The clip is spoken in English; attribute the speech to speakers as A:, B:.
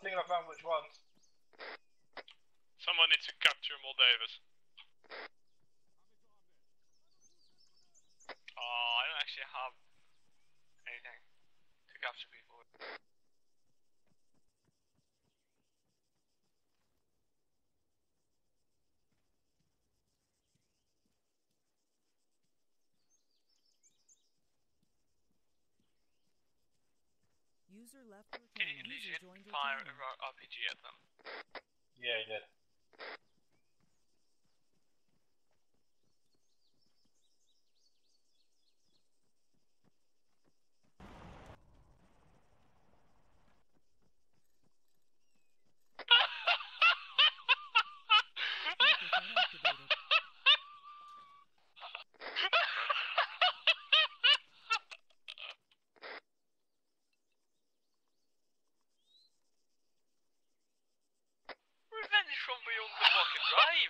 A: think I found which ones.
B: Someone needs to capture Moldavis.
C: Oh, uh, I don't actually have anything to capture people with.
D: User left your
C: Can
D: channel.
C: you
D: User
C: legit
D: joined your
C: fire
D: channel.
C: a RPG at them?
A: Yeah, he did.
C: Fucking grave!